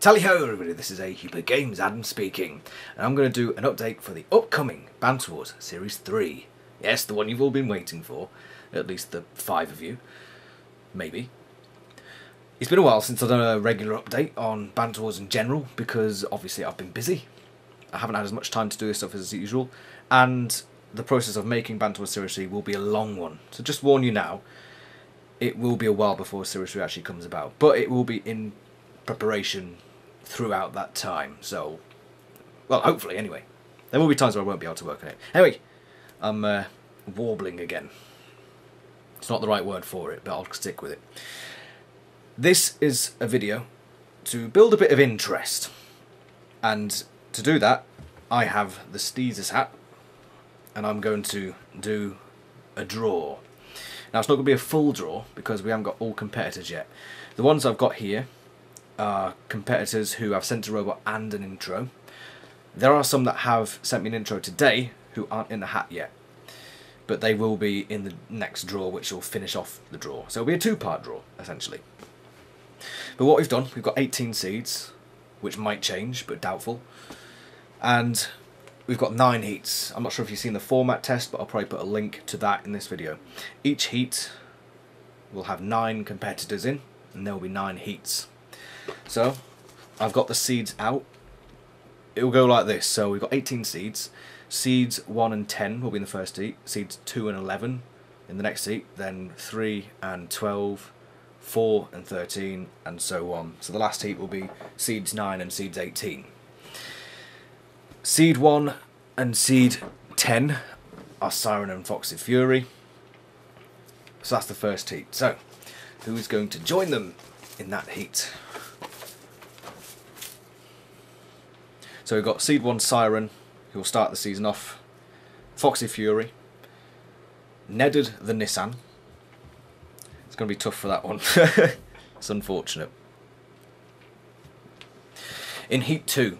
Tally ho everybody, this is a Heap Of Games Adam speaking, and I'm going to do an update for the upcoming Banter Wars Series 3. Yes, the one you've all been waiting for, at least the five of you, maybe. It's been a while since I've done a regular update on Banter Wars in general, because obviously I've been busy. I haven't had as much time to do this stuff as usual, and the process of making Banter Wars Series 3 will be a long one. So just warn you now, it will be a while before Series 3 actually comes about, but it will be in preparation throughout that time. So, well, hopefully, anyway. There will be times where I won't be able to work on it. Anyway, I'm uh, warbling again. It's not the right word for it, but I'll stick with it. This is a video to build a bit of interest. And to do that, I have the Steezers hat, and I'm going to do a draw. Now, it's not going to be a full draw, because we haven't got all competitors yet. The ones I've got here are competitors who have sent a robot and an intro. There are some that have sent me an intro today who aren't in the hat yet, but they will be in the next draw, which will finish off the draw. So it'll be a two-part draw, essentially. But what we've done, we've got 18 seeds, which might change, but doubtful. And we've got nine heats. I'm not sure if you've seen the format test, but I'll probably put a link to that in this video. Each heat will have nine competitors in, and there will be nine heats. So I've got the seeds out. It will go like this. So we've got 18 seeds. Seeds 1 and 10 will be in the first heat. Seeds 2 and 11 in the next heat. Then 3 and 12, 4 and 13, and so on. So the last heat will be seeds 9 and seeds 18. Seed 1 and seed 10 are Siren and Foxy Fury. So that's the first heat. So, who is going to join them in that heat? So we've got Seed 1 Siren, who will start the season off, Foxy Fury, Neddard the Nissan. It's going to be tough for that one. it's unfortunate. In Heat 2,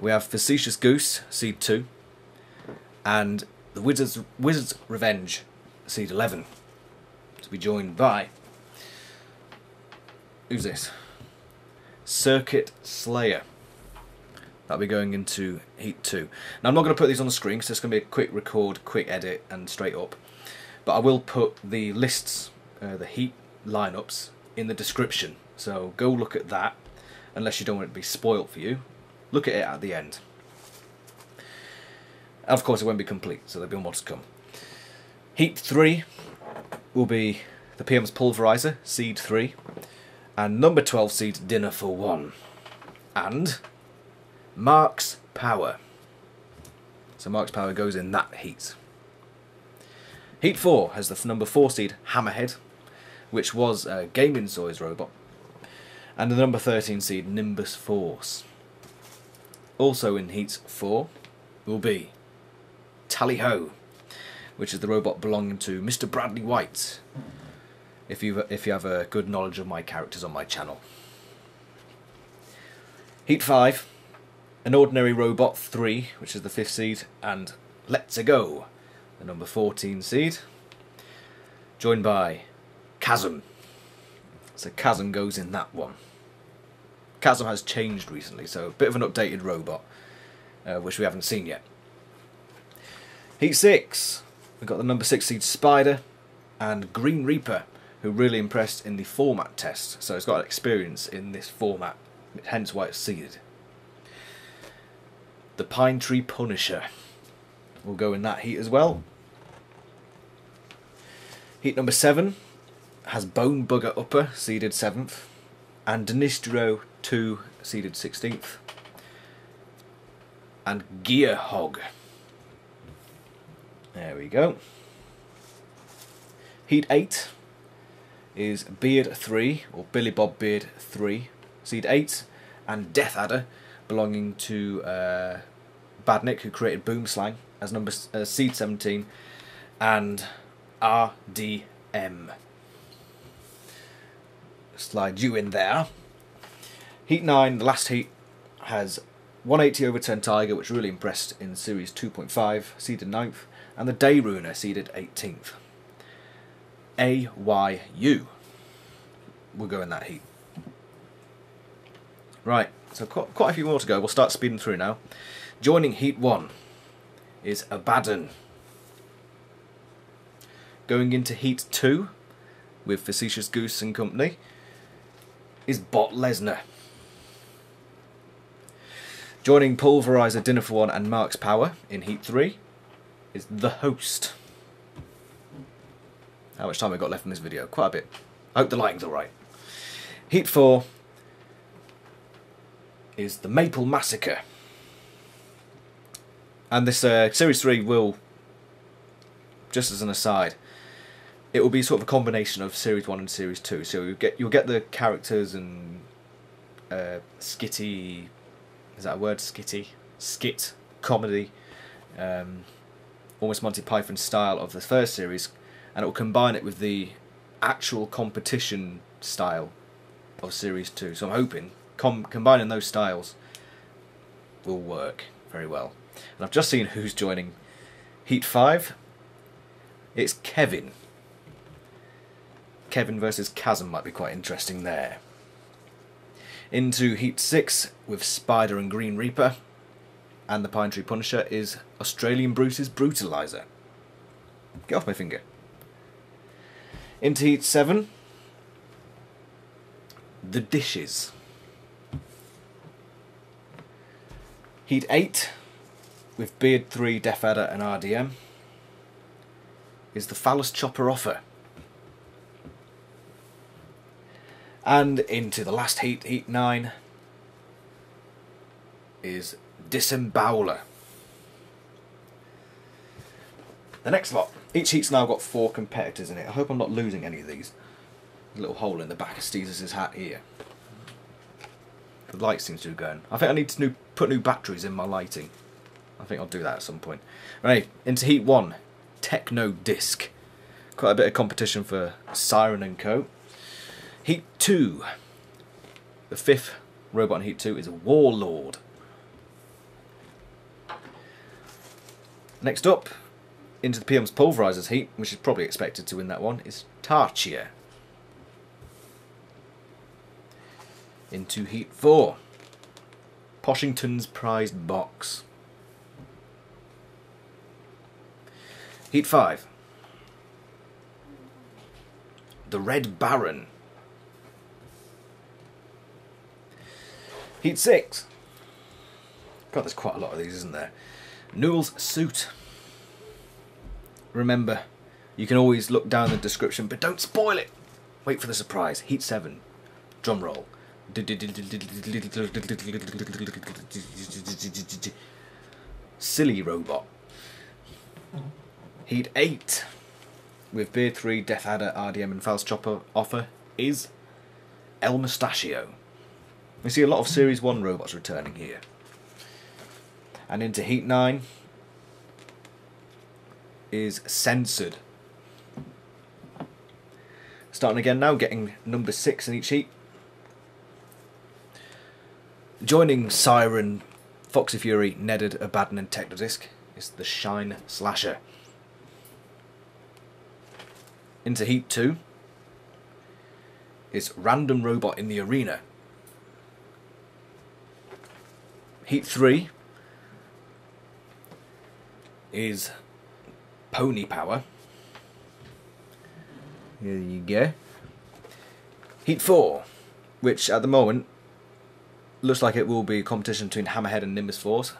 we have Facetious Goose, Seed 2, and the Wizard's, Wizard's Revenge, Seed 11, to be joined by... Who's this? Circuit Slayer. That'll be going into Heat 2. Now I'm not going to put these on the screen because it's going to be a quick record, quick edit and straight up. But I will put the lists, uh, the Heat lineups, in the description. So go look at that, unless you don't want it to be spoilt for you. Look at it at the end. And of course it won't be complete, so there'll be more to come. Heat 3 will be the PM's Pulverizor, Seed 3, and number 12 seed Dinner for 1. And Marx Power. So Marx Power goes in that heat. Heat 4 has the number 4 seed Hammerhead, which was a Gaming Toys robot, and the number 13 seed Nimbus Force. Also in Heat 4 will be Tally Ho, which is the robot belonging to Mr. Bradley White, if you if you have a good knowledge of my characters on my channel. Heat 5 an Ordinary Robot 3, which is the fifth seed, and Let's A Go, the number 14 seed, joined by Chasm. So Chasm goes in that one. Chasm has changed recently, so a bit of an updated robot, uh, which we haven't seen yet. Heat 6, we've got the number 6 seed Spyder and Green Reaper, who really impressed in the format test, so it's got experience in this format, hence why it's seeded. The Pine Tree Punisher We'll go in that heat as well. Heat number 7 has Bone Bugger Upper, seeded 7th, and Dinistrio 2, seeded 16th, and Gearhog. There we go. Heat 8 is Beard 3, or Billy Bob Beard 3, seed 8, and Death Adder, belonging to uh, Badnik, who created Boomslang, as number uh, Seed 17, and RDM. Slide you in there. Heat 9, the last heat, has 180 Overturn Tiger, which really impressed in Series 2.5, seeded 9th, and the Day Ruiner, seeded 18th. AYU will go in that heat. Right, so quite, quite a few more to go. We'll start speeding through now. Joining Heat 1 is Abaddon. Going into Heat 2 with Facetious Goose and company is Bot Lesnar. Joining Pulverizor, Dinner for One and Marx Power in Heat 3 is The Host. How much time I got left in this video? Quite a bit. I hope the lighting's alright. Heat 4 is The Maple Massacre. And this uh, Series 3 will, just as an aside, it will be sort of a combination of Series 1 and Series 2. So you get, you'll get the characters and uh, skitty, is that a word, skitty? Skit, comedy, um, almost Monty Python style of the first series, and it will combine it with the actual competition style of Series 2. So I'm hoping com combining those styles will work very well. And I've just seen who's joining Heat 5. It's Kevin. Kevin versus Chasm might be quite interesting there. Into Heat 6 with Spyder and Green Reaper. And the Pine Tree Punisher is Australian Bruce's Brutaliser. Get off my finger. Into Heat 7. The Dishes. Heat 8 with Beard 3, Death Adder and RDM is the Phallus Chopper offer. And into the last heat, Heat 9, is Disembowler. The next lot. Each heat's now got four competitors in it. I hope I'm not losing any of these. A little hole in the back of Steez's hat here. The light seems to be going. I think I need to new, put new batteries in my lighting. I think I'll do that at some point. Right, into Heat 1. Techno Disk. Quite a bit of competition for Siren and Co. Heat 2. The fifth robot in Heat 2 is a Warlord. Next up, into the PM's Pulverizors Heat, which is probably expected to win that one, is Tarchia. Into Heat 4. Poshington's Prized Box. Heat 5. The Red Baron. Heat 6. God, there's quite a lot of these, isn't there? Newell's Suit. Remember, you can always look down the description, but don't spoil it! Wait for the surprise. Heat 7. Drum roll. Silly robot. Heat 8. With Beard 3, Death Adder, RDM, and Phallus Chopper offer is El Moustacheo. We see a lot of Series 1 robots returning here. And into Heat 9 is Censored. Starting again now, getting number 6 in each heat. Joining Siren, Foxy Fury, Neddard, Abaddon and Techno Disk is the Shine Slasher. Into Heat 2 is Random Robot in the Arena. Heat 3 is Pony Power. Here you go. Heat 4, which at the moment looks like it will be a competition between Hammerhead and Nimbus Force.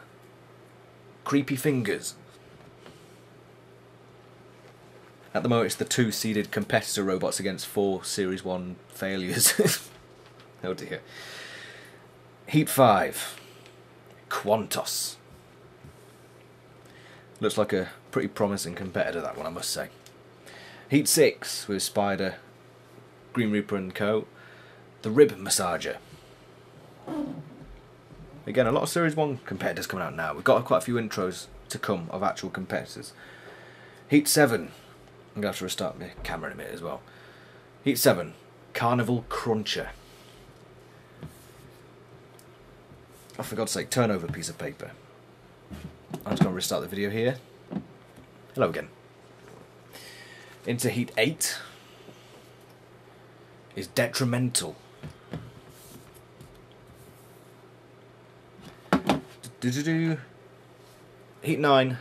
Creepy Fingers. At the moment, it's the two seeded competitor robots against four Series 1 failures. oh dear. Heat 5. Quantos. Looks like a pretty promising competitor, that one, I must say. Heat 6 with Spyder, Green Reaper and co. The Rib Massager. Again, a lot of Series 1 competitors coming out now. We've got quite a few intros to come of actual competitors. Heat 7. I'm going to have to restart my camera in a minute as well. Heat 7. Carnival Cruncher. Oh, for God's sake, turn over a piece of paper. I'm just going to restart the video here. Hello again. Into Heat 8 is Detrimental. Do. Heat 9,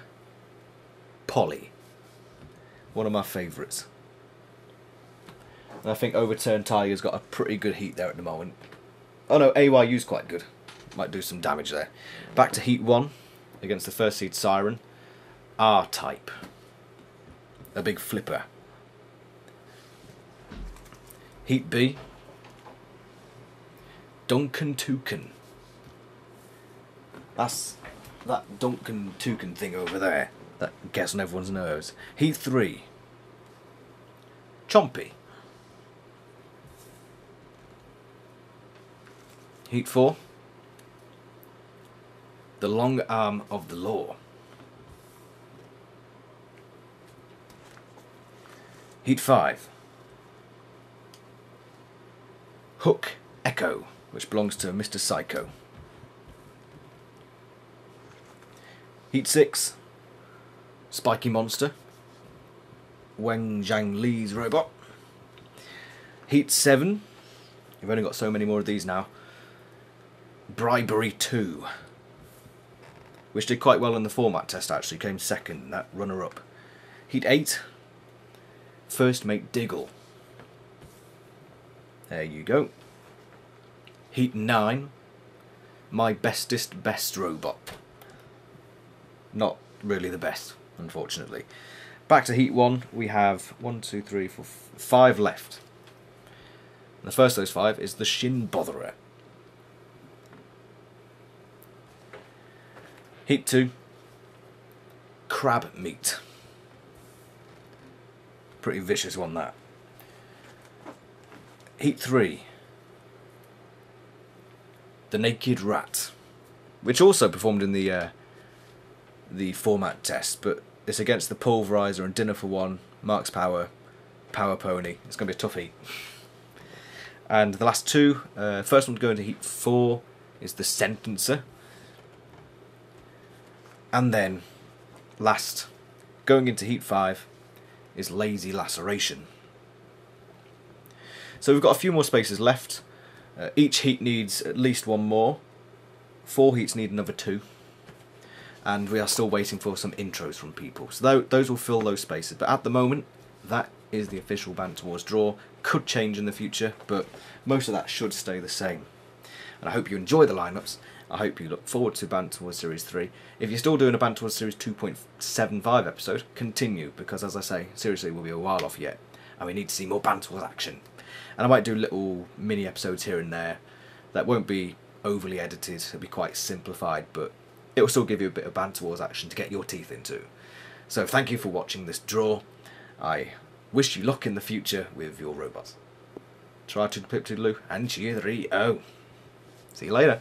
Polly. One of my favourites. And I think Overturned Tiger's got a pretty good heat there at the moment. Oh no, AYU's quite good. Might do some damage there. Back to Heat 1 against the first seed Siren. R-Type. A big flipper. Heat B. Duncan Toucan. That's that Duncan Toucan thing over there that gets on everyone's nerves. Heat 3. Chompy. Heat 4. The Long Arm of the Law. Heat 5. Hook Echo, which belongs to Mr. Psycho. Heat 6. Spikey Monster. Wang Zhang Li's robot. Heat 7. You've only got so many more of these now. Bribery 2. Which did quite well in the format test actually, came second, that runner up. Heat 8. First Mate Diggle. There you go. Heat 9. My bestest best robot. Not really the best, unfortunately. Back to Heat 1, we have one, two, three, four, five left. And the first of those five is the Shin Botherer. Heat 2, Crab Meat. Pretty vicious one, that. Heat 3, The Naked Rat. Which also performed in the uh, the format test, but it's against the Pulverizor and Dinner for One, Marx Power, Power Pony. It's going to be a tough heat. And the last two, uh, first one to go into Heat 4 is the Sentencer. And then, last, going into Heat 5 is Lazy Laceration. So we've got a few more spaces left. Uh, each heat needs at least one more. Four heats need another two and we are still waiting for some intros from people. So those will fill those spaces. But at the moment, that is the official Banter Wars draw. Could change in the future, but most of that should stay the same. And I hope you enjoy the lineups. I hope you look forward to Banter Wars Series 3. If you're still doing a Banter Wars Series 2.75 episode, continue, because as I say, seriously, we'll be a while off yet. And we need to see more Banter Wars action. And I might do little mini episodes here and there that won't be overly edited, it'll be quite simplified, but it will still give you a bit of Banter Wars action to get your teeth into. So thank you for watching this draw. I wish you luck in the future with your robots. Try to Pip Lou and cheerio. Oh. See you later.